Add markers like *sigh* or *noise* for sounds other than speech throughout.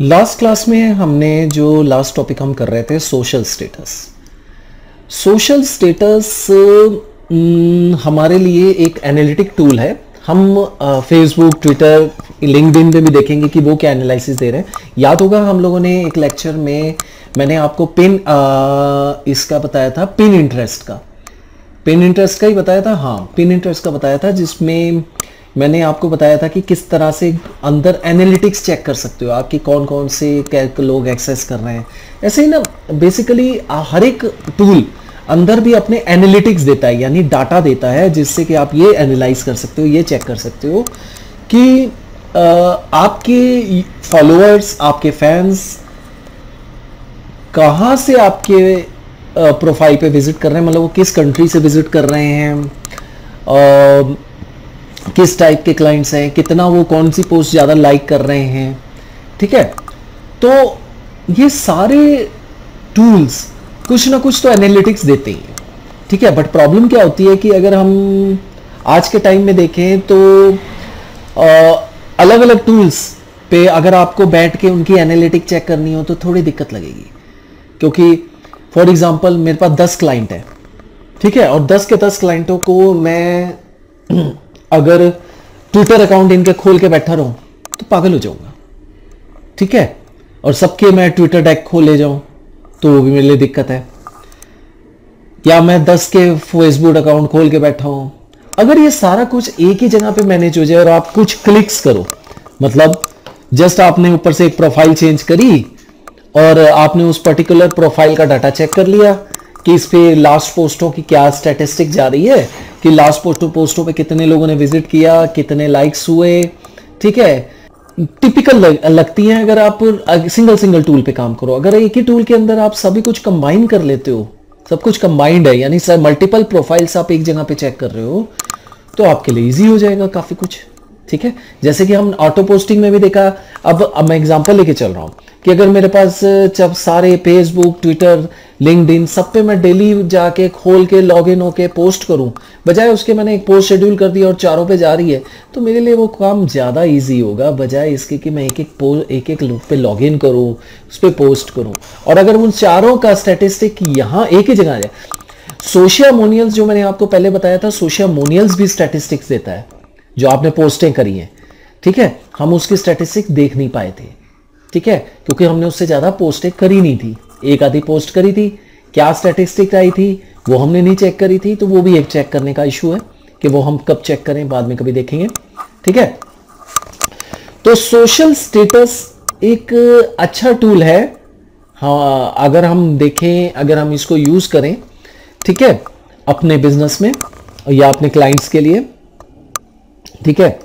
Last class में हमने जो लास्ट टॉपिक हम कर रहे थे सोशल स्टेटस सोशल स्टेटस हमारे लिए एक एनालिटिक टूल है. हम फेसबुक ट्विटर लिंकडिन पे भी देखेंगे कि वो क्या एनालिसिस दे रहे हैं. याद होगा हम लोगों ने एक लेक्चर में मैंने आपको पिन इसका बताया था पिन इंटरेस्ट का. पिन इंटरेस्ट का ही बताया था? हाँ पिन इंटरेस्ट का बताया था, जिसमें मैंने आपको बताया था कि किस तरह से अंदर एनालिटिक्स चेक कर सकते हो आपकी कौन कौन से लोग एक्सेस कर रहे हैं। ऐसे ही ना बेसिकली हर एक टूल अंदर भी अपने एनालिटिक्स देता है, यानी डाटा देता है, जिससे कि आप ये एनालाइज कर सकते हो, ये चेक कर सकते हो कि आपके फॉलोअर्स आपके फैंस कहाँ से आपके प्रोफ़ाइल पे विज़िट कर रहे हैं? मतलब वो किस कंट्री से विज़िट कर रहे हैं? किस टाइप के क्लाइंट्स हैं कितना वो कौन सी पोस्ट ज़्यादा लाइक कर रहे हैं ठीक है? तो ये सारे टूल्स कुछ ना कुछ तो एनालिटिक्स देते ही ठीक है? बट प्रॉब्लम क्या होती है कि अगर हम आज के टाइम में देखें तो आ, अलग अलग टूल्स पे अगर आपको बैठ के उनकी एनालिटिक चेक करनी हो तो थोड़ी दिक्कत लगेगी। क्योंकि फॉर एग्जांपल मेरे पास दस क्लाइंट है ठीक है? और दस के दस क्लाइंटों को मैं अगर ट्विटर अकाउंट इनके खोल के बैठा रहूँ तो पागल हो जाऊँगा। ठीक है? और सबके मैं ट्विटर डेक खोल ले जाऊँ तो वो भी मेरे लिए दिक्कत है। या मैं दस के फेसबुक अकाउंट खोल के बैठा हूँ। अगर ये सारा कुछ एक ही जगह पे मैनेज हो जाए और आप कुछ क्लिक्स करो मतलब जस्ट आपने ऊपर से एक प्रोफ़ाइल चेंज करी और आपने उस पर्टिकुलर प्रोफ़ाइल का डाटा चेक कर लिया कि इस पे लास्ट पोस्टों की क्या स्टैटिस्टिक जा रही है कि लास्ट पोस्टों पोस्टों पे कितने लोगों ने विज़िट किया कितने लाइक्स हुए ठीक है? टिपिकल लग, लगती हैं अगर आप सिंगल सिंगल टूल पे काम करो। अगर एक ही टूल के अंदर आप सभी कुछ कंबाइन कर लेते हो सब कुछ कंबाइंड है यानी सर मल्टीपल प्रोफाइल्स आप एक जगह पे चेक कर रहे हो तो आपके लिए इजी हो जाएगा काफ़ी कुछ। ठीक है? जैसे कि हम ऑटो पोस्टिंग में भी देखा, अब अब मैं एग्जांपल लेके चल रहा हूँ कि अगर मेरे पास, जब सारे फेसबुक ट्विटर लिंकड सब पे मैं डेली जाके खोल के लॉग इन होके पोस्ट करूँ, बजाय उसके मैंने एक पोस्ट शेड्यूल कर दिया और चारों पे जा रही है तो मेरे लिए वो काम ज़्यादा ईजी होगा, बजाय इसके कि मैं एक एक पोस्ट एक एक पे लॉग इन करूँ, उस पर पोस्ट करूँ। और अगर उन चारों का स्टेटिस्टिक यहाँ एक ही जगह आ जाए सोशियामोनियल्स जो मैंने आपको पहले बताया था सोशियामोनियल्स भी स्टेटिस्टिक्स देता है। जो आपने पोस्टें करी हैं। ठीक है? हम उसकी स्टेटिस्टिक देख नहीं पाए थे। ठीक है? क्योंकि हमने उससे ज़्यादा पोस्टें करी नहीं थी। एक आधी पोस्ट करी थी, क्या स्टैटिस्टिक आई थी, वो हमने नहीं चेक करी थी तो वो भी एक चेक करने का इशू है कि वो हम कब चेक करें, बाद में कभी देखेंगे। ठीक है? तो सोशल स्टेटस एक अच्छा टूल है। हाँ अगर हम देखें, अगर हम इसको यूज़ करें, ठीक है? अपने बिज़नेस में या अपने क्लाइंट्स के लिए। ठीक है?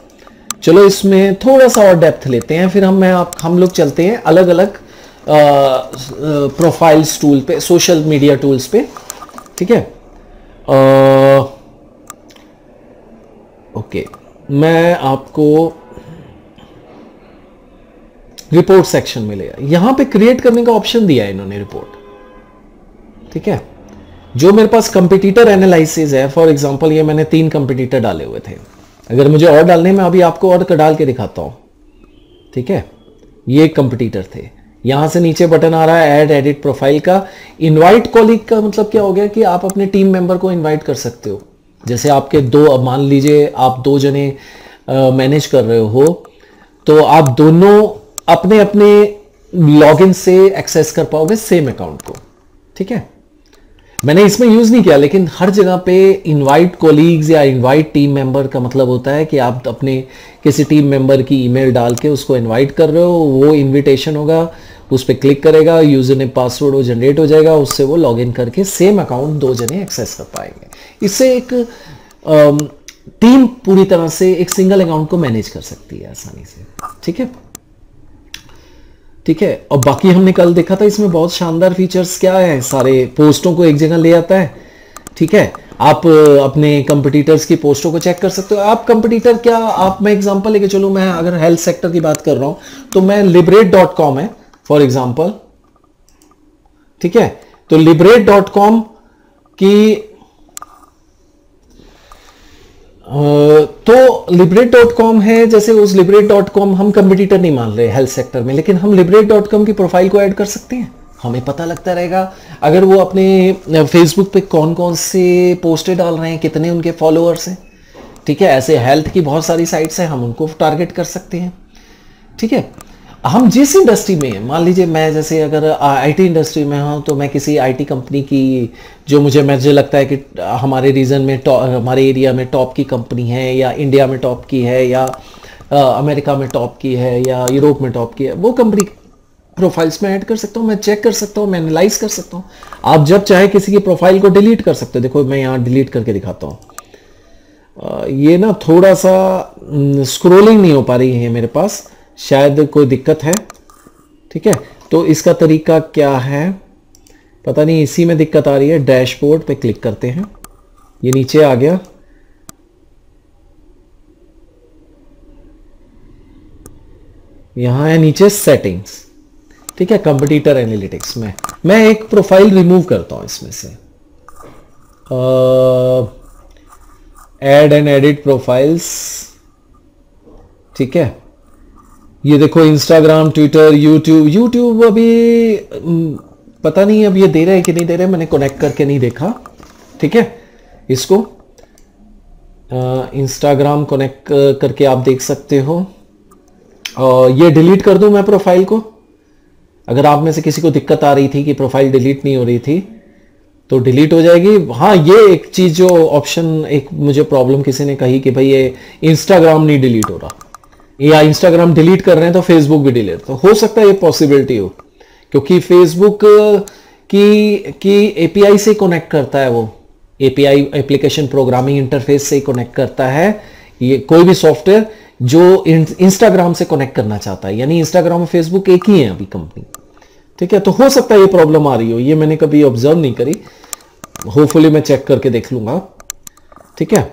चलो इसमें थोड़ा सा और डेप्थ लेते हैं, फिर हम, मैं आप, हम लोग चलते हैं अलग अलग प्रोफाइल्स टूल पे सोशल मीडिया टूल्स पे, ठीक है? ओके, मैं आपको रिपोर्ट सेक्शन में ले यहाँ पे क्रिएट करने का ऑप्शन दिया है इन्होंने रिपोर्ट ठीक है? जो मेरे पास कंपिटिटर एनालिसिस है फॉर एग्जांपल ये मैंने तीन कंपिटिटर डाले हुए थे। अगर मुझे और डालने में अभी आपको और डाल के दिखाता हूँ। ठीक है? ये कंपटीटर थे। यहाँ से नीचे बटन आ रहा है ऐड एडिट प्रोफ़ाइल का। इनवाइट कॉलिक का मतलब क्या हो गया कि आप अपने टीम मेंबर को इनवाइट कर सकते हो। जैसे आपके दो अब मान लीजिए आप दो जने मैनेज कर रहे हो तो आप दोनों अपने अपने लॉगिन से एक्सेस कर पाओगे सेम अकाउंट को। ठीक है? मैंने इसमें यूज़ नहीं किया, लेकिन हर जगह पे इनवाइट कोलीग्स या इनवाइट टीम मेंबर का मतलब होता है कि आप अपने किसी टीम मेंबर की ईमेल डाल के उसको इनवाइट कर रहे हो, वो इनविटेशन होगा, उस पर क्लिक करेगा यूज़र ने पासवर्ड वो जनरेट हो जाएगा, उससे वो लॉगिन करके सेम अकाउंट दो जने एक्सेस कर पाएँगे। इससे एक टीम पूरी तरह से एक सिंगल अकाउंट को मैनेज कर सकती है आसानी से। ठीक है? ठीक है? और बाकी हमने कल देखा था, इसमें बहुत शानदार फीचर्स क्या है? सारे पोस्टों को एक जगह ले आता है, ठीक है? आप अपने कंपटीटर्स की पोस्टों को चेक कर सकते हो। आप कंपटीटर क्या, आप मैं एग्जांपल लेके चलूँ, मैं अगर हेल्थ सेक्टर की बात कर रहा हूँ तो मैं लिबरेट डॉट कॉम है फॉर एग्ज़ाम्पल ठीक है? तो लिबरेट डॉट कॉम की तो लिबरेट डॉट कॉम है, जैसे उस लिबरेट डॉट कॉम हम कंपिटिटर नहीं मान रहे हेल्थ सेक्टर में, लेकिन हम लिबरेट डॉट कॉम की प्रोफ़ाइल को ऐड कर सकते हैं। हमें पता लगता रहेगा, अगर वो अपने फेसबुक पे कौन कौन से पोस्टें डाल रहे हैं, कितने उनके फॉलोअर्स हैं, ठीक है? ऐसे हेल्थ की बहुत सारी साइट्स हैं, हम उनको टारगेट कर सकते हैं, ठीक है? हम जिस इंडस्ट्री में, मान लीजिए मैं जैसे अगर आईटी इंडस्ट्री में हूँ तो मैं किसी आईटी कंपनी की, जो मुझे मुझे लगता है कि हमारे रीजन में हमारे एरिया में टॉप की कंपनी है, या इंडिया में टॉप की है, या अमेरिका में टॉप की है, या यूरोप में टॉप की है, वो कंपनी प्रोफाइल्स में ऐड कर सकता हूँ, मैं चेक कर सकता हूँ, मैं एनालाइज कर सकता हूँ। आप जब चाहे किसी की प्रोफ़ाइल को डिलीट कर सकते हो, देखो मैं यहाँ डिलीट करके दिखाता हूँ। ये ना थोड़ा सा स्क्रोलिंग नहीं हो पा रही है मेरे पास। शायद कोई दिक्कत है। ठीक है? तो इसका तरीका क्या है? पता नहीं, इसी में दिक्कत आ रही है। डैशबोर्ड पे क्लिक करते हैं। ये नीचे आ गया। यहाँ है नीचे सेटिंग्स ठीक है कंपटीटर एनालिटिक्स में। मैं एक प्रोफ़ाइल रिमूव करता हूँ इसमें से। एड एंड एडिट प्रोफाइल्स ठीक है? ये देखो इंस्टाग्राम ट्विटर यूट्यूब यूट्यूब अभी पता नहीं अब ये दे रहे हैं कि नहीं दे रहे मैंने कनेक्ट करके नहीं देखा। ठीक है? इसको इंस्टाग्राम कनेक्ट करके आप देख सकते हो। और ये डिलीट कर दूँ मैं प्रोफ़ाइल को? अगर आप में से किसी को दिक्कत आ रही थी कि प्रोफ़ाइल डिलीट नहीं हो रही थी तो डिलीट हो जाएगी। हाँ ये एक चीज़ जो ऑप्शन एक मुझे प्रॉब्लम किसी ने कही कि भाई ये इंस्टाग्राम नहीं डिलीट हो रहा। या इंस्टाग्राम डिलीट कर रहे हैं तो फेसबुक भी डिलीट तो हो सकता है ये पॉसिबिलिटी हो, क्योंकि फेसबुक की की एपीआई से कनेक्ट करता है वो। एपीआई एप्लीकेशन प्रोग्रामिंग इंटरफेस से कनेक्ट करता है ये कोई भी सॉफ्टवेयर जो इंस्टाग्राम से कनेक्ट करना चाहता है। यानी इंस्टाग्राम और फेसबुक एक ही है अभी कंपनी ठीक है तो हो सकता है ये प्रॉब्लम आ रही हो। ये मैंने कभी ऑब्ज़र्व नहीं करी। होपफुली मैं चेक करके देख लूँगा। ठीक है?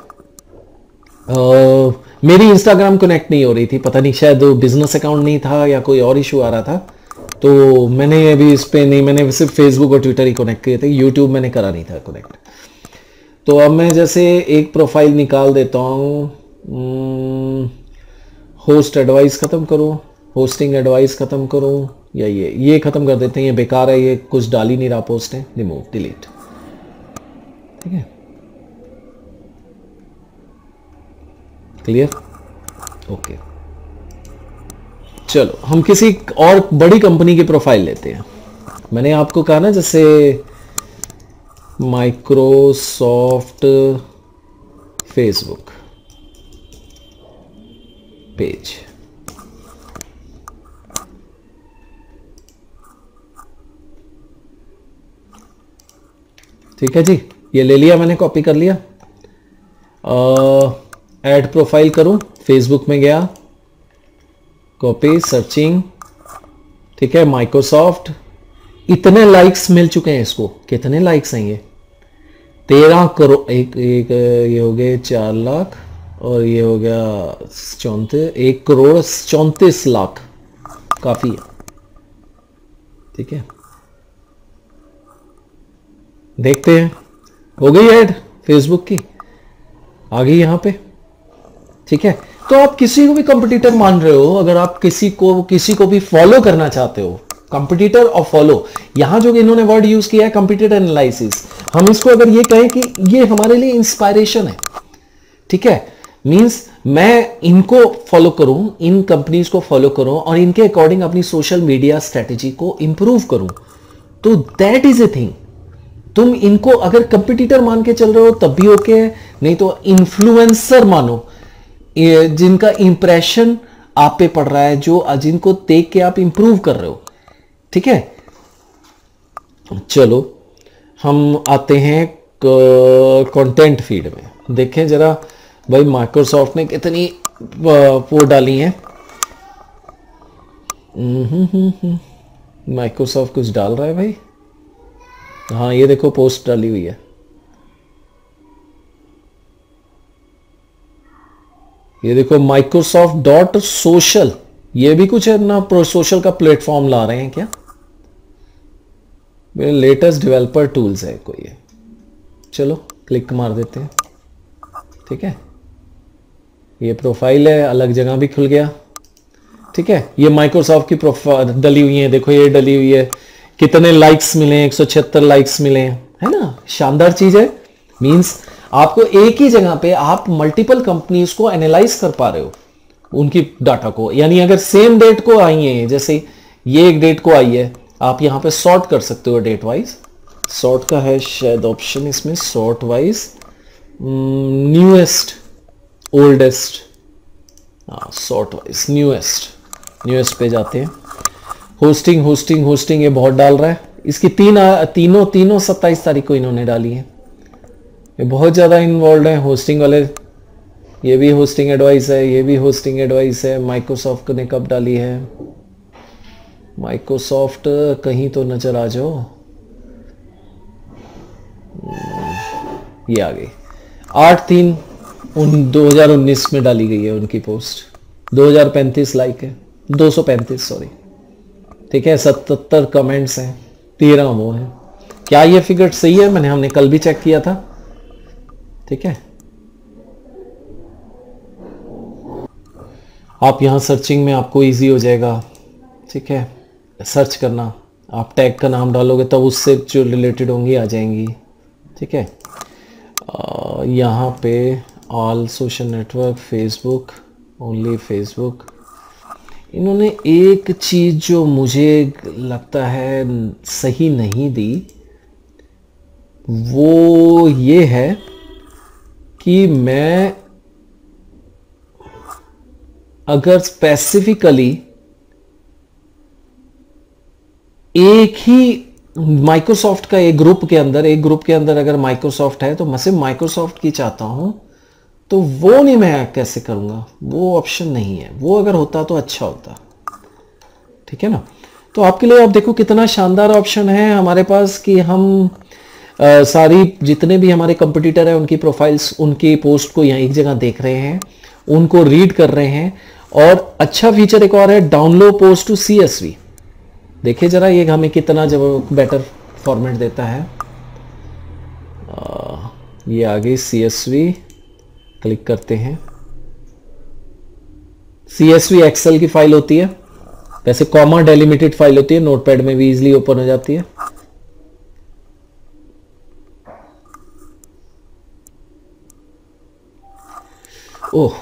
मेरी इंस्टाग्राम कनेक्ट नहीं हो रही थी, पता नहीं, शायद बिज़नेस अकाउंट नहीं था या कोई और इशू आ रहा था। तो मैंने अभी इस पर नहीं, मैंने सिर्फ़ फेसबुक और ट्विटर ही कनेक्ट किए थे यूट्यूब मैंने करा नहीं था कनेक्ट तो अब मैं जैसे एक प्रोफ़ाइल निकाल देता हूँ होस्ट एडवाइस ख़त्म करूँ होस्टिंग एडवाइस ख़त्म करूँ, या ये ये ख़त्म कर देते हैं, ये बेकार है, ये कुछ डाल ही नहीं रहा पोस्ट है रिमूव डिलीट ठीक है? क्लियर ओके चलो, हम किसी और बड़ी कंपनी की प्रोफ़ाइल लेते हैं। मैंने आपको कहा ना, जैसे माइक्रोसॉफ्ट फेसबुक पेज ठीक है जी? ये ले लिया मैंने कॉपी कर लिया। ऐड प्रोफ़ाइल करूँ फेसबुक में गया कॉपी सर्चिंग ठीक है माइक्रोसॉफ्ट इतने लाइक्स मिल चुके हैं इसको, कितने लाइक्स हैं ये? तेरह करोड़ एक एक, ये हो गए चार लाख, और ये हो गया चौंतीस, एक करोड़ चौंतीस लाख, काफ़ी है, ठीक है? देखते हैं, हो गई ऐड फेसबुक की, आ गई यहाँ पे। ठीक है? तो आप किसी को भी कंपटीटर मान रहे हो, अगर आप किसी को किसी को भी फॉलो करना चाहते हो कंपटीटर और फॉलो यहाँ जो इन्होंने वर्ड यूज़ किया है कंपटीटर एनालिसिस हम इसको अगर ये कहें कि ये हमारे लिए इंस्पायरेशन है, ठीक है? मींस मैं इनको फॉलो करूँ, इन कंपनीज़ को फॉलो करूँ और इनके अकॉर्डिंग अपनी सोशल मीडिया स्ट्रेटेजी को इंप्रूव करूँ तो दैट इज़ ए थिंग तुम इनको अगर कंपिटिटर मान के चल रहे हो, तब भी ओके है, नहीं तो इन्फ्लुएंसर मानो। जिनका इंप्रेशन आप पे पड़ रहा है, जो जिनको देख के आप इंप्रूव कर रहे हो, ठीक है? चलो, हम आते हैं कंटेंट फ़ीड में। देखें जरा, भाई माइक्रोसॉफ्ट ने कितनी वो डाली है। माइक्रोसॉफ्ट कुछ डाल रहा है भाई? हाँ ये देखो पोस्ट डाली हुई है। ये देखो माइक्रोसॉफ्ट डॉट सोशल ये भी कुछ है ना प्रो सोशल का प्लेटफॉर्म ला रहे हैं क्या? मेरे लेटेस्ट डेवलपर टूल्स है कोई है चलो क्लिक मार देते हैं। ठीक है? ये प्रोफ़ाइल है, अलग जगह भी खुल गया। ठीक है? ये माइक्रोसॉफ्ट की प्रोफ़ाइल डली हुई है, देखो ये डली हुई है। कितने लाइक्स मिले हैं? एक लाइक्स मिले हैं। है ना? शानदार चीज़ है। मींस आपको एक ही जगह पे आप मल्टीपल कंपनीज़ को एनालाइज कर पा रहे हो, उनकी डाटा को। यानी अगर सेम डेट को आई है, जैसे ये एक डेट को आई है, आप यहाँ पे सॉर्ट कर सकते हो डेट वाइज सॉर्ट का है शायद ऑप्शन इसमें sort wise newest oldest sort wise newest newest पे जाते हैं। होस्टिंग होस्टिंग होस्टिंग ये बहुत डाल रहा है। इसकी तीन तीनों तीनों सत्ताईस तारीख को इन्होंने डाली है। ये बहुत ज़्यादा इन्वॉल्व है होस्टिंग वाले। ये भी होस्टिंग एडवाइस है, ये भी होस्टिंग एडवाइस है। माइक्रोसॉफ्ट ने कब डाली है? माइक्रोसॉफ्ट कहीं तो नज़र आ जाओ। ये आ गई। आठ तीन उन 2019 में डाली गई है उनकी पोस्ट 2035 लाइक है। 235 सॉरी ठीक है, सतहत्तर कमेंट्स हैं, तेरह वो हैं। क्या ये फिगर सही है? मैंने, हमने कल भी चेक किया था। ठीक है? आप यहाँ सर्चिंग में आपको इजी हो जाएगा, ठीक है? सर्च करना, आप टैग का नाम डालोगे तब उससे जो रिलेटेड होंगी आ जाएँगी, ठीक है? यहाँ पे all social network Facebook only Facebook इन्होंने एक चीज़ जो मुझे लगता है सही नहीं दी, वो ये है कि मैं अगर स्पेसिफिकली एक ही माइक्रोसॉफ्ट का एक ग्रुप के अंदर, एक ग्रुप के अंदर अगर माइक्रोसॉफ्ट है तो मैं सिर्फ़ माइक्रोसॉफ्ट की चाहता हूँ तो वो नहीं मैं कैसे करूँगा? वो ऑप्शन नहीं है। वो अगर होता तो अच्छा होता। ठीक है ना? तो आपके लिए आप देखो कितना शानदार ऑप्शन है हमारे पास कि हम सारी जितने भी हमारे कंपटीटर हैं उनकी प्रोफाइल्स उनकी पोस्ट को यहाँ एक जगह देख रहे हैं उनको रीड कर रहे हैं। और अच्छा फीचर एक और है डाउनलोड पोस्ट टू सी देखिए ज़रा ये हमें कितना जब बेटर फॉर्मेट देता है। आ, ये आ गई सी एस वी क्लिक करते हैं। सी एस वी एक्सेल की फ़ाइल होती है। वैसे कॉमा डेलिमिटेड फ़ाइल होती है नोटपैड में भी इजीली ओपन हो जाती है। ओह,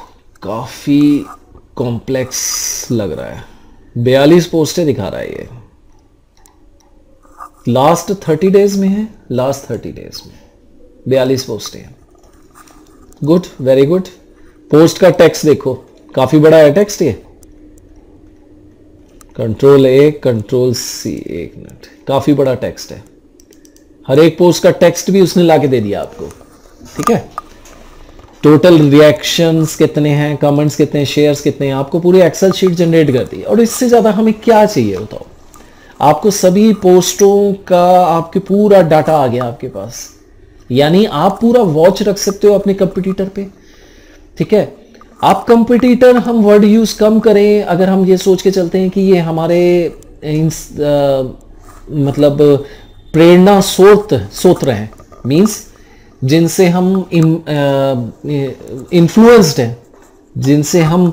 काफ़ी कॉम्प्लेक्स लग रहा है। बयालीस पोस्टें दिखा रहा है ये। लास्ट थर्टी डेज़ में है लास्ट थर्टी डेज़ में। बयालीस पोस्टें हैं। गुड वेरी गुड पोस्ट का टेक्स्ट देखो। काफ़ी बड़ा है टेक्स्ट ये। कंट्रोल ए कंट्रोल सी एक मिनट काफ़ी बड़ा टेक्स्ट है। हर एक पोस्ट का टेक्स्ट भी उसने लाके दे दिया आपको। ठीक है? टोटल रिएक्शंस कितने हैं कमेंट्स कितने शेयर्स कितने हैं आपको पूरी एक्सेल शीट जनरेट कर दी। और इससे ज़्यादा हमें क्या चाहिए बताओ? आपको सभी पोस्टों का आपके पूरा डाटा आ गया आपके पास। यानी आप पूरा वॉच रख सकते हो अपने कंपिटिटर पे। ठीक है? आप कंपिटिटर हम वर्ड यूज़ कम करें अगर हम ये सोच के चलते हैं कि ये हमारे आ, मतलब प्रेरणा सोत सोत्र हैं मींस जिनसे हम इन्फ्लुएंस्ड हैं जिनसे हम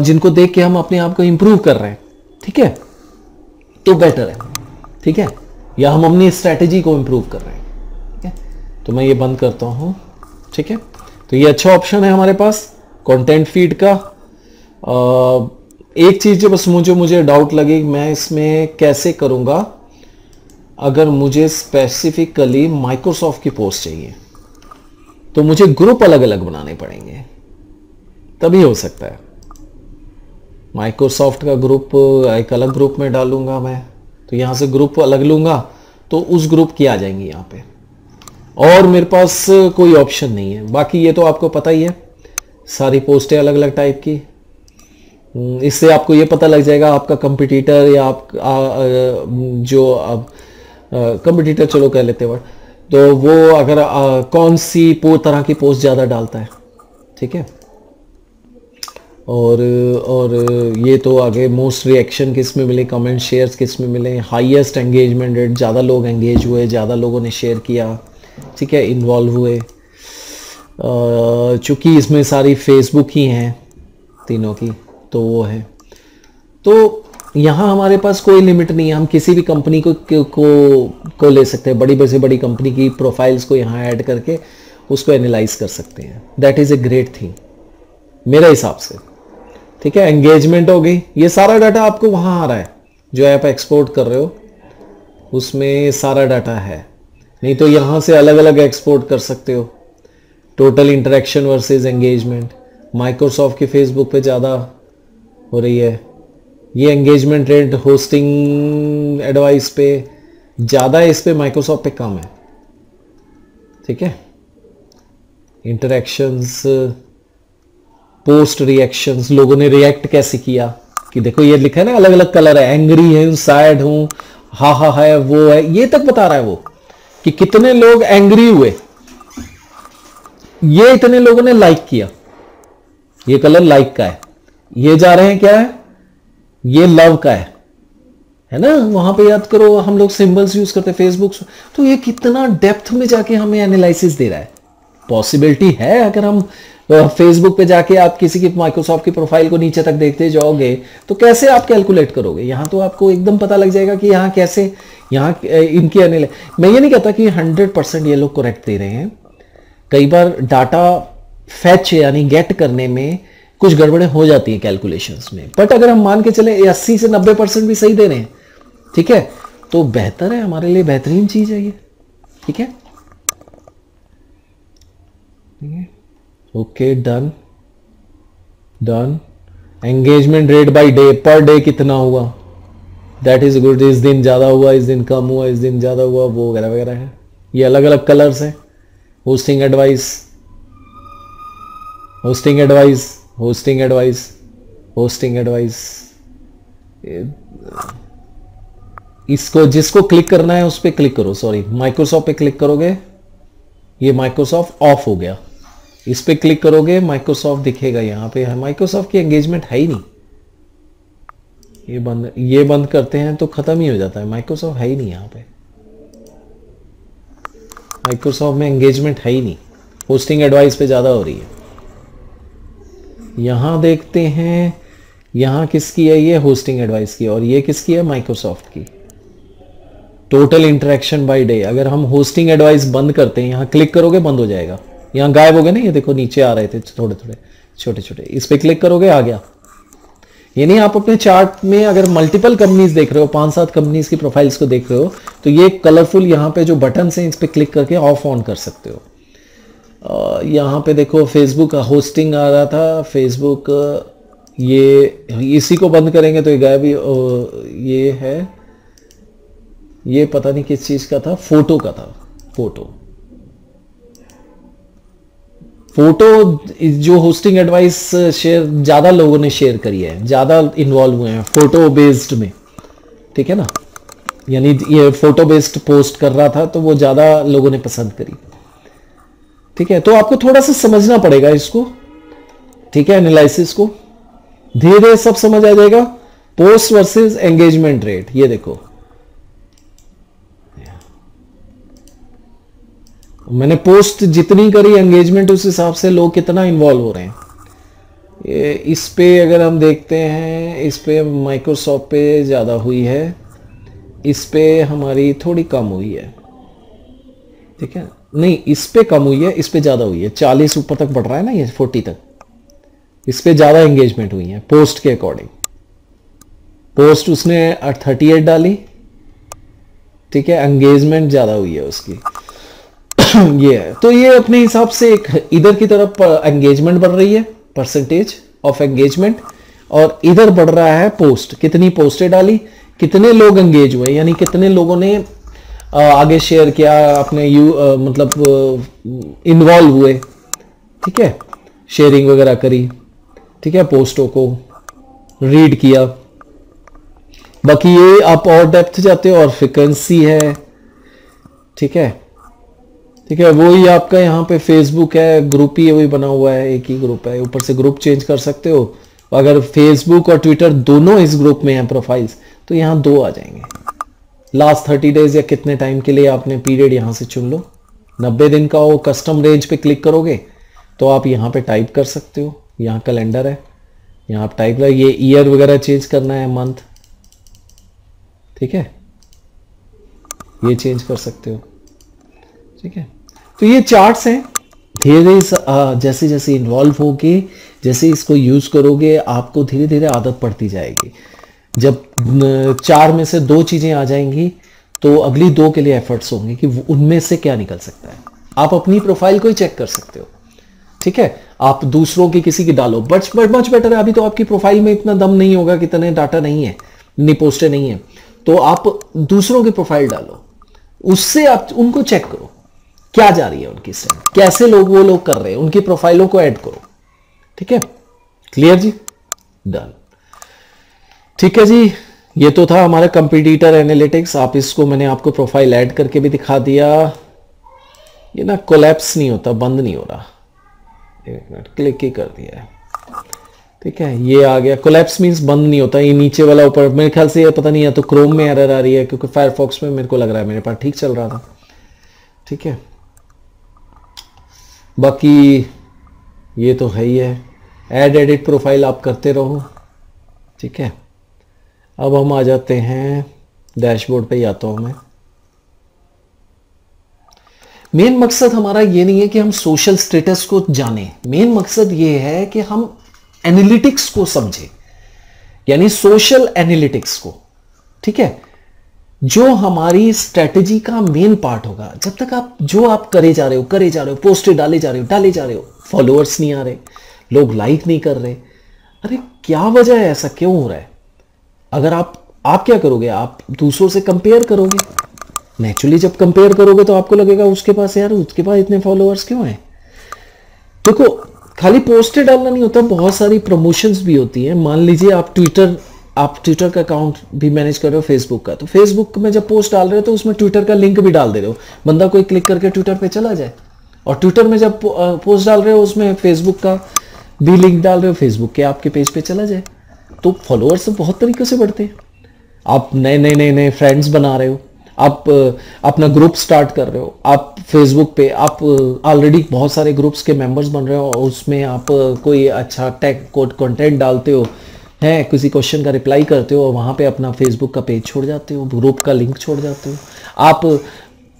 जिनको देख के हम अपने आप को इंप्रूव कर रहे हैं ठीक है? तो बेटर है ठीक है? या हम अपनी स्ट्रेटेजी को इंप्रूव कर रहे हैं ठीक है? तो मैं ये बंद करता हूँ ठीक है? तो ये अच्छा ऑप्शन है हमारे पास कंटेंट फ़ीड का। आ, एक चीज़ जो बस मुझे मुझे डाउट लगी मैं इसमें कैसे करूँगा? अगर मुझे स्पेसिफिकली माइक्रोसॉफ्ट की पोस्ट चाहिए तो मुझे ग्रुप अलग अलग बनाने पड़ेंगे। तभी हो सकता है। माइक्रोसॉफ्ट का ग्रुप एक अलग ग्रुप में डालूँगा मैं तो यहाँ से ग्रुप अलग लूँगा तो उस ग्रुप की आ जाएँगी यहाँ पे। और मेरे पास कोई ऑप्शन नहीं है। बाकी ये तो आपको पता ही है सारी पोस्टें अलग अलग टाइप की। हम्म, इससे आपको ये पता लग जाएगा आपका कंपिटिटर या आप आ, आ, जो कंपिटिटर चलो कह लेते वर्ड तो वो अगर आ, कौन सी पो तरह की पोस्ट ज़्यादा डालता है? ठीक है? और और ये तो आगे मोस्ट रिएक्शन किसमें मिले कमेंट शेयर्स किसमें मिले? हाईएस्ट एंगेजमेंट रेट ज़्यादा लोग एंगेज हुए ज़्यादा लोगों ने शेयर किया ठीक है? इन्वॉल्व हुए. चूँकि इसमें सारी फेसबुक ही हैं तीनों की तो वो है. तो यहाँ हमारे पास कोई लिमिट नहीं है। हम किसी भी कंपनी को को को ले सकते हैं। बड़ी से बड़ी कंपनी की प्रोफाइल्स को यहाँ ऐड करके उसको एनालाइज कर सकते हैं। That is a great thing मेरे हिसाब से। ठीक है? एंगेजमेंट हो गई। ये सारा डाटा आपको वहाँ आ रहा है। जो ऐप एक्सपोर्ट कर रहे हो, उसमें सारा डाटा है। नहीं तो यहाँ से अलग अलग एक्सपोर्ट कर सकते हो। Total interaction versus engagement Microsoft की फेसबुक पे ज़्यादा हो रही है। ये एंगेजमेंट रेट होस्टिंग एडवाइस पे, ज़्यादा इस पे माइक्रोसॉफ्ट पे कम है। ठीक है? इंटरेक्शंस पोस्ट रिएक्शंस लोगों ने रिएक्ट कैसे किया? कि देखो, ये लिखा है ना अलग अलग कलर है। एंग्री है सैड हूँ, हा हा, है, वो है। ये तक बता रहा है वो, कि कितने लोग एंग्री हुए। ये इतने लोगों ने लाइक किया। ये कलर लाइक का है। ये जा रहे हैं क्या है? ये लव का है। है ना? वहाँ पे याद करो, हम लोग सिंबल्स यूज़ करते हैं फेसबुक तो ये कितना डेप्थ में जाके हमें एनालिसिस दे रहा है। पॉसिबिलिटी है, अगर हम फेसबुक पे जाके आप किसी की माइक्रोसॉफ्ट की प्रोफ़ाइल को नीचे तक देखते जाओगे तो कैसे आप कैलकुलेट करोगे? यहाँ तो आपको एकदम पता लग जाएगा कि यहाँ कैसे, यहाँ इनकी एनालिस मैं ये नहीं कहता कि हंड्रेड परसेंट ये लोग करेक्ट दे रहे हैं। कई बार डाटा फैच यानी गेट करने में कुछ गड़बड़े हो जाती हैं कैलकुलेशंस में। बट अगर हम मान के चले 80 से 90 परसेंट भी सही दे रहे हैं, ठीक है? तो बेहतर है, हमारे लिए बेहतरीन चीज़ है ये। ठीक है? Okay done done engagement rate by day पर डे कितना हुआ? दैट इज़ गुड इस दिन ज़्यादा हुआ, इस दिन कम हुआ, इस दिन ज़्यादा हुआ, वो वगैरह वगैरह है। ये अलग अलग कलर्स हैं। Hosting advice hosting advice hosting advice hosting advice इसको, जिसको क्लिक करना है, उस पर क्लिक करो सॉरी माइक्रोसॉफ्ट पे क्लिक करोगे, ये माइक्रोसॉफ्ट ऑफ़ हो गया. इस पर क्लिक करोगे माइक्रोसॉफ्ट दिखेगा यहाँ पे. है माइक्रोसॉफ्ट की एंगेजमेंट है ही नहीं. ये बंद ये बंद करते हैं तो खत्म ही हो जाता है. माइक्रोसॉफ्ट है ही नहीं यहाँ पे. माइक्रोसॉफ्ट में एंगेजमेंट है ही नहीं. होस्टिंग एडवाइस पे ज़्यादा हो रही है. यहाँ देखते हैं, यहाँ किसकी है? ये होस्टिंग एडवाइस की, और ये किसकी है? माइक्रोसॉफ्ट की। टोटल इंटरेक्शन बाय डे अगर हम होस्टिंग एडवाइस बंद करते हैं, यहाँ क्लिक करोगे, बंद हो जाएगा। यहाँ गायब हो गए ना? ये देखो, नीचे आ रहे थे थोड़े थोड़े छोटे छोटे इस पर क्लिक करोगे, आ गया। यानी आप अपने चार्ट में अगर मल्टीपल कंपनीज़ देख रहे हो पाँच सात कंपनीज़ की प्रोफाइल्स को देख रहे हो तो ये कलरफुल यहाँ पे जो बटन हैं, इस पर क्लिक करके ऑफ़ ऑन कर सकते हो। यहाँ पे देखो फेसबुक का होस्टिंग आ रहा था। फेसबुक ये, इसी को बंद करेंगे तो ये गायब ये है। ये पता नहीं किस चीज़ का था फ़ोटो का था फ़ोटो फ़ोटो जो होस्टिंग एडवाइस शेयर ज़्यादा लोगों ने शेयर करी है, ज़्यादा इन्वॉल्व हुए हैं फ़ोटो बेस्ड में, ठीक है ना? यानी ये फ़ोटो बेस्ड पोस्ट कर रहा था तो वो ज़्यादा लोगों ने पसंद करी। ठीक है? तो आपको थोड़ा सा समझना पड़ेगा इसको। ठीक है? एनालिसिस को। धीरे धीरे सब समझ आ जाएगा। पोस्ट वर्सेस एंगेजमेंट रेट ये देखो। मैंने पोस्ट जितनी करी एंगेजमेंट उस हिसाब से लोग कितना इन्वॉल्व हो रहे हैं। ये इस पे अगर हम देखते हैं, इस पे माइक्रोसॉफ्ट पे ज़्यादा हुई है। इस पे हमारी थोड़ी कम हुई है। ठीक है? नहीं, इस पे कम हुई है, इस पे ज़्यादा हुई है। चालीस ऊपर तक बढ़ रहा है ना ये, फोर्टी तक। इस पे ज़्यादा एंगेजमेंट हुई है पोस्ट के अकॉर्डिंग पोस्ट उसने थर्टी एट डाली। ठीक है एंगेजमेंट ज़्यादा हुई है उसकी। *clears throat* ये है। तो ये अपने हिसाब से एक, इधर की तरफ़ एंगेजमेंट बढ़ रही है परसेंटेज ऑफ़ एंगेजमेंट और इधर बढ़ रहा है पोस्ट कितनी पोस्टें डाली? कितने लोग एंगेज हुए यानी कितने लोगों ने आगे शेयर किया, अपने यू मतलब इन्वॉल्व हुए। ठीक है? शेयरिंग वगैरह करी। ठीक है? पोस्टों को रीड किया। बाकी ये आप और डेप्थ जाते हो और फ्रिक्वेंसी है। ठीक है? ठीक है? वो ही आपका यहाँ पे फेसबुक है ग्रुप ही वही बना हुआ है, एक ही ग्रुप है। ऊपर से ग्रुप चेंज कर सकते हो। अगर फेसबुक और ट्विटर दोनों इस ग्रुप में हैं प्रोफाइल्स तो यहाँ दो आ जाएँगे। लास्ट थर्टी डेज़ या कितने टाइम के लिए आपने पीरियड यहाँ से चुन लो? नब्बे दिन का वो कस्टम रेंज पे क्लिक करोगे तो आप यहाँ पे टाइप कर सकते हो। यहाँ कैलेंडर है। यहाँ आप टाइप कर, ये ईयर वगैरह चेंज करना है मंथ ठीक है? ये चेंज कर सकते हो। ठीक है? तो ये चार्ट्स हैं। धीरे धीरे जैसे जैसे इन्वॉल्व होगे, जैसे इसको यूज़ करोगे, आपको धीरे धीरे आदत पड़ती जाएगी। जब चार में से दो चीज़ें आ जाएँगी तो अगली दो के लिए एफर्ट्स होंगे कि उनमें से क्या निकल सकता है। आप अपनी प्रोफ़ाइल को ही चेक कर सकते हो। ठीक है? आप दूसरों की किसी की डालो। बट बट मच बेटर है। अभी तो आपकी प्रोफ़ाइल में इतना दम नहीं होगा कि इतने डाटा नहीं है। इतनी पोस्टें नहीं है। तो आप दूसरों की प्रोफ़ाइल डालो। उससे आप, उनको चेक करो। क्या जा रही है उनकी स्ट्रेंथ कैसे लोग, वो लोग कर रहे हैं? उनकी प्रोफाइलों को ऐड करो। ठीक है? क्लियर जी? डन ठीक है जी, ये तो था हमारा कंपिटिटर एनालिटिक्स आप इसको मैंने आपको प्रोफ़ाइल ऐड करके भी दिखा दिया। ये ना कोलैप्स नहीं होता, बंद नहीं हो रहा। एक मिनट क्लिक ही कर दिया है। ठीक है, ये आ गया। कोलैप्स मींस बंद नहीं होता, ये नीचे वाला ऊपर। मेरे ख्याल से ये पता नहीं है तो क्रोम में एरर आ रही है, क्योंकि फायरफॉक्स में मेरे को लग रहा है, मेरे पास ठीक चल रहा था। ठीक है। बाकी ये तो है ही है। एड एडिट प्रोफ़ाइल आप करते रहो। ठीक है। अब हम आ जाते हैं डैशबोर्ड पे आता हूँ मैं। मेन मकसद हमारा ये नहीं है कि हम सोशल स्टेटस को जाने। मेन मकसद ये है कि हम एनालिटिक्स को समझें। यानी सोशल एनालिटिक्स को। ठीक है? जो हमारी स्ट्रेटजी का मेन पार्ट होगा। जब तक आप, जो आप करे जा रहे हो, करे जा रहे हो पोस्टर डाले जा रहे हो, डाले जा रहे हो फॉलोअर्स नहीं आ रहे, लोग लाइक नहीं कर रहे। अरे, क्या वजह है? ऐसा क्यों हो रहा है? अगर आप आप क्या करोगे? आप दूसरों से कंपेयर करोगे? नेचुरली जब कंपेयर करोगे तो आपको लगेगा, उसके पास यार, उसके पास इतने फॉलोअर्स क्यों हैं? देखो, खाली पोस्टर डालना नहीं होता, बहुत सारी प्रमोशंस भी होती हैं। मान लीजिए आप ट्विटर आप ट्विटर का अकाउंट भी मैनेज कर रहे हो फेसबुक का तो फेसबुक में जब पोस्ट डाल रहे हो तो उसमें ट्विटर का लिंक भी डाल दे रहे हो। बंदा कोई क्लिक करके ट्विटर पे चला जाए, और ट्विटर में जब पोस्ट डाल रहे हो, उसमें फेसबुक का भी लिंक डाल रहे हो फेसबुक के आपके पेज पे चला जाए। तो फॉलोअर्स बहुत तरीके से बढ़ते हैं। आप नए नए नए नए फ्रेंड्स बना रहे हो, आप अपना ग्रुप स्टार्ट कर रहे हो, आप फेसबुक पे, आप ऑलरेडी बहुत सारे ग्रुप्स के मेंबर्स बन रहे हो और उसमें आप कोई अच्छा टैग कोड कंटेंट डालते हो, हैं, किसी क्वेश्चन का रिप्लाई करते हो और वहाँ पे अपना फेसबुक का पेज छोड़ जाते हो ग्रुप का लिंक छोड़ जाते हो। आप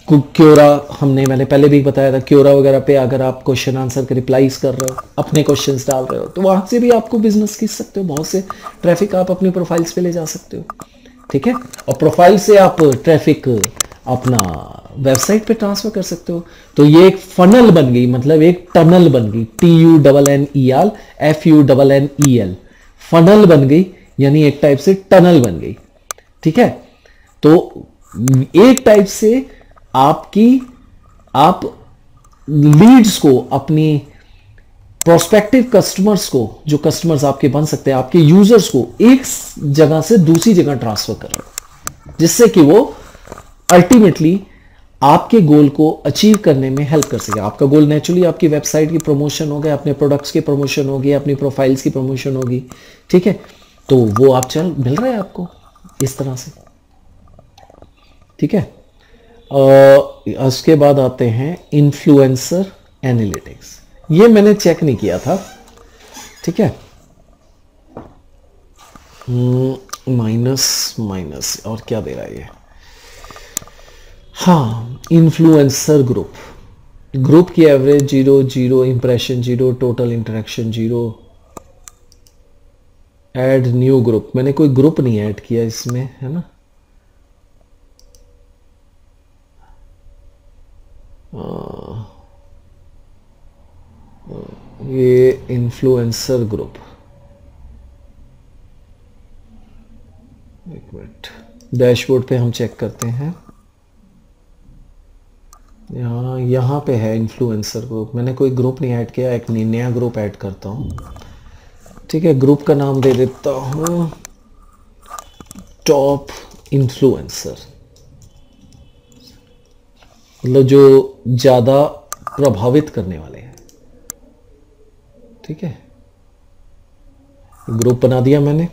क्योरा, हमने, मैंने पहले भी बताया था, क्योरा वगैरह पे अगर आप क्वेश्चन आंसर के रिप्लाईज कर रहे हो, अपने क्वेश्चंस डाल रहे हो तो वहाँ से भी आपको बिज़नेस खींच सकते हो, बहुत से ट्रैफ़िक आप अपनी प्रोफाइल्स पे ले जा सकते हो, ठीक है? और प्रोफ़ाइल से आप ट्रैफ़िक अपना वेबसाइट पे ट्रांसफ़र कर सकते हो तो ये एक फनल बन गई मतलब एक टनल बन गई T U double N E L F U double N E L funnel बन गई, यानी एक टाइप से टनल बन गई, ठीक है? तो एक टाइप से आपकी, आप लीड्स को, अपनी प्रोस्पेक्टिव कस्टमर्स को, जो कस्टमर्स आपके बन सकते हैं, आपके यूज़र्स को एक जगह से दूसरी जगह ट्रांसफ़र कर। रहे हो जिससे कि वो अल्टीमेटली आपके गोल को अचीव करने में हेल्प कर सके। आपका गोल नेचुरली आपकी वेबसाइट की प्रमोशन हो गया अपने प्रोडक्ट्स की प्रमोशन होगी, अपनी प्रोफाइल्स की प्रमोशन होगी, ठीक है? तो वो आप चल, मिल रहा है आपको इस तरह से, ठीक है? उसके बाद आते हैं इन्फ्लुएंसर एनालिटिक्स ये मैंने चेक नहीं किया था ठीक है? माइनस हम्म, माइनस और क्या दे रहा है ये? हाँ इन्फ्लुएंसर ग्रुप ग्रुप की average zero zero impression zero total interaction zero add new group मैंने कोई ग्रुप नहीं ऐड किया इसमें है ना? ये इन्फ्लुएंसर ग्रुप एक मिनट डैशबोर्ड पे हम चेक करते हैं। यहाँ यहाँ पे है इन्फ्लुएंसर ग्रुप मैंने कोई ग्रुप नहीं ऐड किया, एक नया ग्रुप ऐड करता हूँ। ठीक है ग्रुप का नाम दे देता हूँ। टॉप इन्फ्लुएंसर मतलब जो ज़्यादा प्रभावित करने वाले हैं। ठीक है? ग्रुप बना दिया मैंने।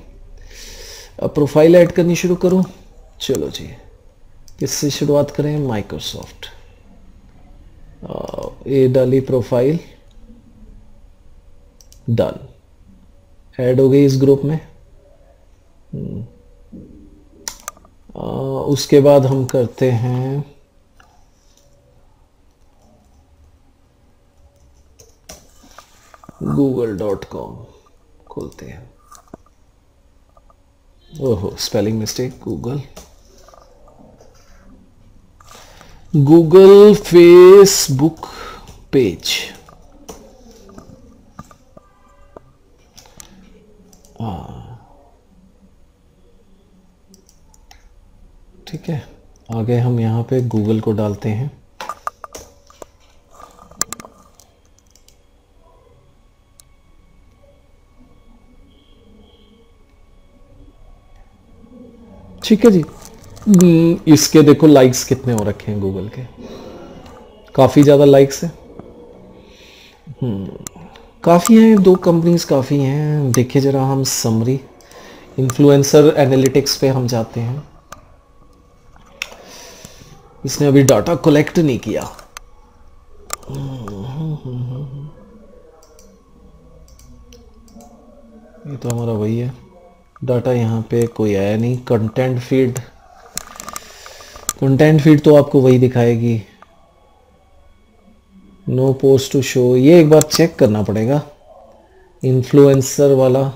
अब प्रोफ़ाइल ऐड करनी शुरू करूँ। चलो जी। किससे शुरुआत करें? माइक्रोसॉफ्ट ये डाली प्रोफ़ाइल डन ऐड हो गई इस ग्रुप में। हम्म। आ, उसके बाद हम करते हैं गूगल डॉट कॉम खोलते हैं। ओहो spelling mistake Google Google Facebook page ठीक है, आगे हम यहाँ पे गूगल को डालते हैं। ठीक है जी। हम्म, इसके देखो लाइक्स कितने हो रखे हैं गूगल के। काफ़ी ज़्यादा लाइक्स है। हम्म, काफ़ी हैं दो कंपनीज़ काफ़ी हैं। देखिए ज़रा हम समरी इन्फ्लुएंसर एनालिटिक्स पे हम जाते हैं। इसने अभी डाटा कलेक्ट नहीं किया। ये तो हमारा वही है। डाटा यहाँ पे कोई आया नहीं। कंटेंट फ़ीड कंटेंट फ़ीड तो आपको वही दिखाएगी। नो पोस्ट टू शो ये एक बार चेक करना पड़ेगा। इन्फ्लुएंसर वाला।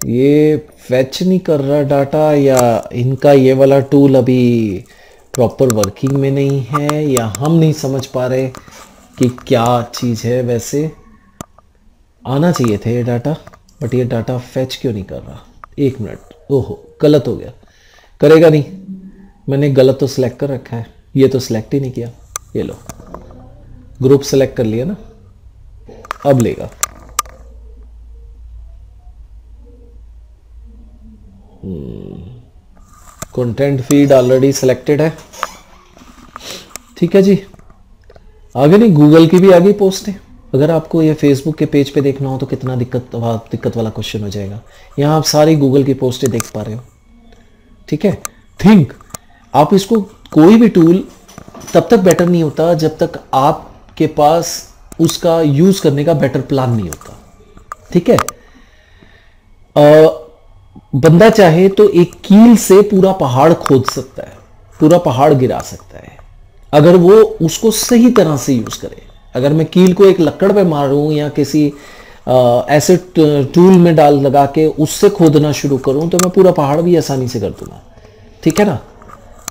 ये फैच नहीं कर रहा डाटा या इनका ये वाला टूल अभी प्रॉपर वर्किंग में नहीं है या हम नहीं समझ पा रहे कि क्या चीज़ है वैसे। आना चाहिए थे ये डाटा बट ये डाटा फैच क्यों नहीं कर रहा? एक मिनट ओहो, गलत हो गया. करेगा नहीं. मैंने गलत तो सिलेक्ट कर रखा है. ये तो सिलेक्ट ही नहीं किया. ये लो. ग्रुप सेलेक्ट कर लिया ना? अब लेगा. कंटेंट फ़ीड ऑलरेडी सिलेक्टेड है. ठीक है जी. आगे नहीं गूगल की भी आगे पोस्ट है. अगर आपको ये फेसबुक के पेज पे देखना हो तो कितना दिक्कत दिक्कत वाला क्वेश्चन हो जाएगा। यहाँ आप सारी गूगल की पोस्टें देख पा रहे हो। ठीक है? थिंक आप इसको कोई भी टूल तब तक बेटर नहीं होता जब तक आपके पास उसका यूज़ करने का बेटर प्लान नहीं होता। ठीक है? आ, बंदा चाहे तो एक कील से पूरा पहाड़ खोद सकता है पूरा पहाड़ गिरा सकता है। अगर वो उसको सही तरह से यूज़ करे अगर मैं कील को एक लकड़ पे मारूं या किसी ऐसे टूल में डाल लगा के उससे खोदना शुरू करूँ तो मैं पूरा पहाड़ भी आसानी से कर दूँगा। ठीक है ना?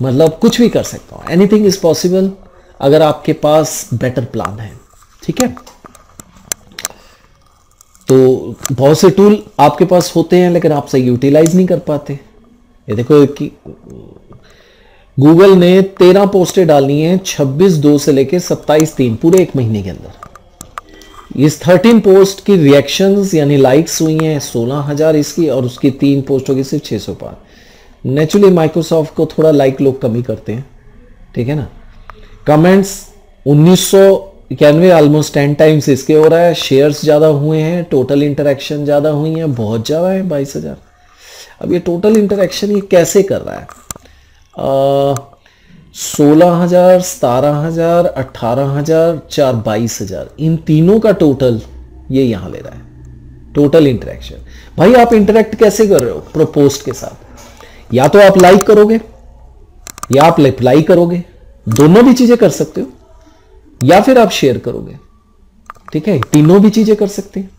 मतलब कुछ भी कर सकता हूँ। एनीथिंग इज़ पॉसिबल अगर आपके पास बेटर प्लान है। ठीक है? तो बहुत से टूल आपके पास होते हैं, लेकिन आप सही यूटिलाइज नहीं कर पाते। ये देखो कि गूगल ने तेरह पोस्टें डालनी है छब्बीस दो से लेकर सत्ताईस तीन, पूरे एक महीने के अंदर। इस थर्टीन पोस्ट की रिएक्शंस यानी लाइक्स हुई हैं सोलह हज़ार इसकी, और उसकी तीन पोस्टों की सिर्फ़ छह सौ पार। नेचुरली माइक्रोसॉफ्ट को थोड़ा लाइक लोग कमी करते हैं, ठीक है ना? कमेंट्स उन्नीस सौ इक्यानवे ऑलमोस्ट टेन टाइम्स इसके हो रहा है शेयर्स ज़्यादा हुए हैं टोटल इंटरेक्शन ज़्यादा हुई हैं, बहुत ज़्यादा है बाईस हज़ार। अब ये टोटल इंटरेक्शन ये कैसे कर रहा है? सोलह हज़ार, सतारह हज़ार अट्ठारह हज़ार, चार बाईस हज़ार। इन तीनों का टोटल ये यहाँ ले रहा है। टोटल इंटरेक्शन भाई, आप इंटरेक्ट कैसे कर रहे हो प्रोपोस्ट के साथ? या तो आप लाइक करोगे, या आप रिप्लाई करोगे, दोनों भी चीज़ें कर सकते हो, या फिर आप शेयर करोगे। ठीक है? तीनों भी चीज़ें कर सकते हैं।